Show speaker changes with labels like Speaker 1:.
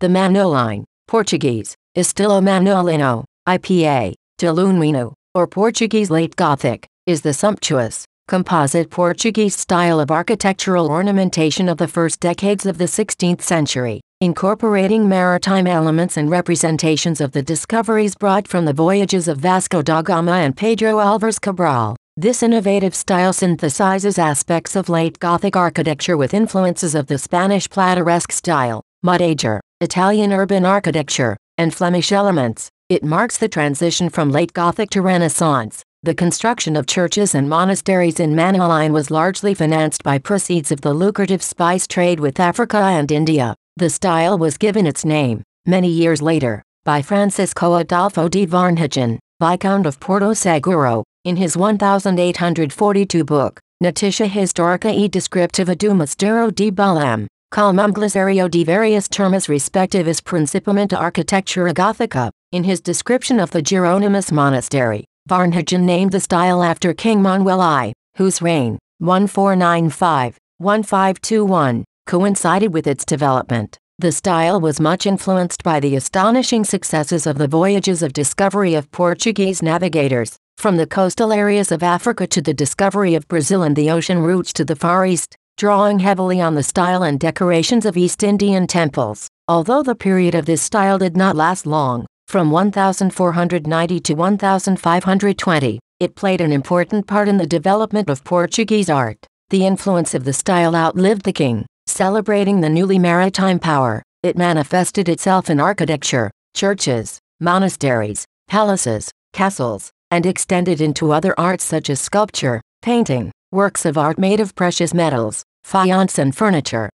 Speaker 1: The Manueline, Portuguese, Estilo Manuelino, IPA, Tolumino, or Portuguese Late Gothic, is the sumptuous, composite Portuguese style of architectural ornamentation of the first decades of the 16th century, incorporating maritime elements and representations of the discoveries brought from the voyages of Vasco da Gama and Pedro Álvares Cabral. This innovative style synthesizes aspects of late Gothic architecture with influences of the Spanish Plateresque style, Mudéjar, Italian urban architecture, and Flemish elements. It marks the transition from late Gothic to Renaissance. The construction of churches and monasteries in Manueline was largely financed by proceeds of the lucrative spice trade with Africa and India. The style was given its name, many years later, by Francisco Adolfo de Varnhagen, Viscount of Porto Seguro, in his 1842 book, Noticia Histórica e Descriptiva do Mosteiro de Belém, com um glossario de various termas respectivas principalmente architectura gothica, in his description of the Jerónimos Monastery. Varnhagen named the style after King Manuel I, whose reign, 1495-1521, coincided with its development. The style was much influenced by the astonishing successes of the voyages of discovery of Portuguese navigators, from the coastal areas of Africa to the discovery of Brazil and the ocean routes to the Far East, drawing heavily on the style and decorations of East Indian temples. Although the period of this style did not last long, from 1490 to 1520, it played an important part in the development of Portuguese art. The influence of the style outlived the king. Celebrating the newly maritime power, it manifested itself in architecture, churches, monasteries, palaces, castles, and extended into other arts such as sculpture, painting, works of art made of precious metals, faience and furniture.